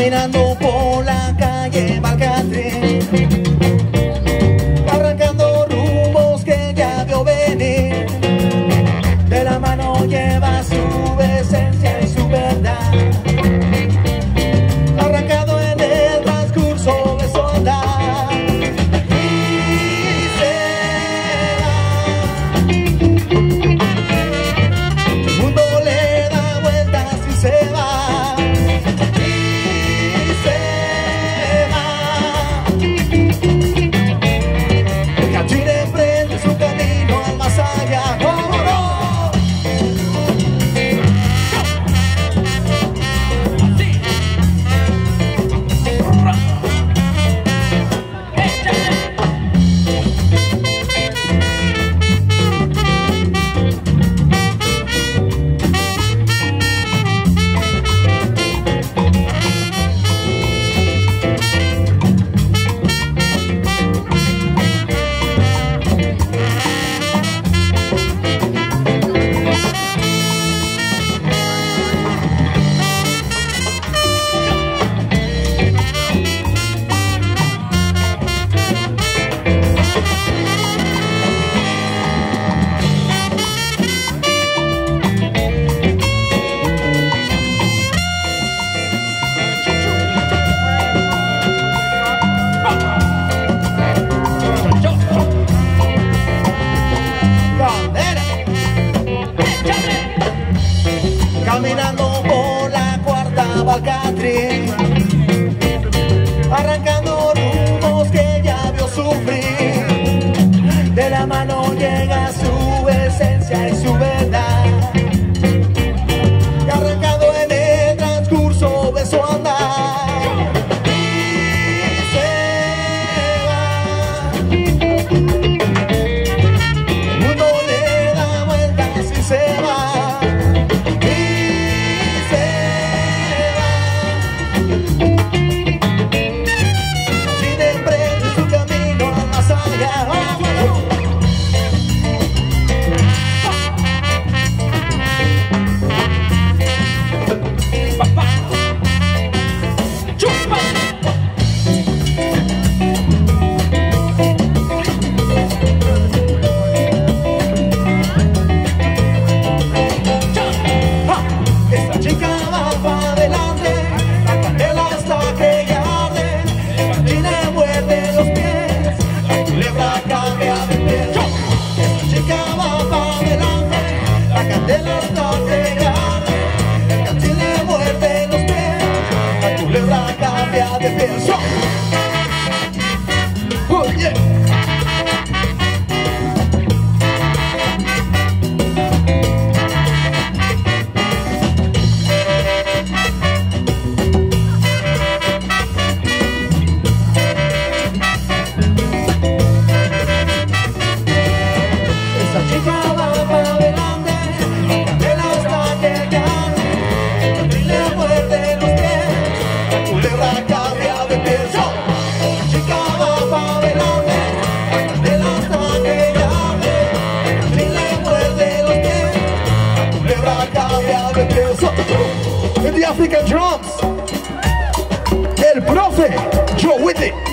caminando por caminando por la cuarta balcatriz, arrancando Mexican drums. El profe, Joe Whitney.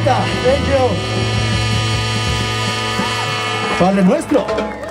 Pachita, thank you. Padre nuestro.